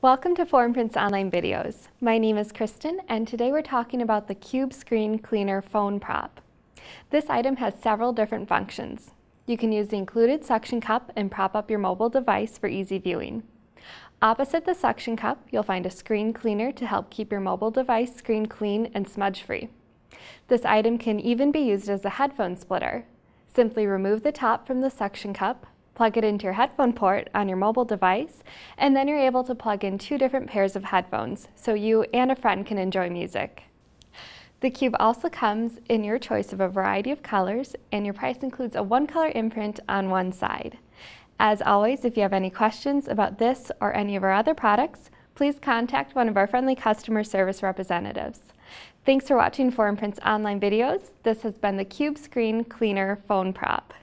Welcome to 4imprint's Online Videos. My name is Kristin and today we're talking about the Cube Screen Cleaner Phone Prop. This item has several different functions. You can use the included suction cup and prop up your mobile device for easy viewing. Opposite the suction cup, you'll find a screen cleaner to help keep your mobile device screen clean and smudge-free. This item can even be used as a headphone splitter. Simply remove the top from the suction cup, plug it into your headphone port on your mobile device, and then you're able to plug in two different pairs of headphones so you and a friend can enjoy music. The cube also comes in your choice of a variety of colors, and your price includes a one color imprint on one side. As always, if you have any questions about this or any of our other products, please contact one of our friendly customer service representatives. Thanks for watching 4imprint's online videos. This has been the Cube Screen Cleaner Phone Prop.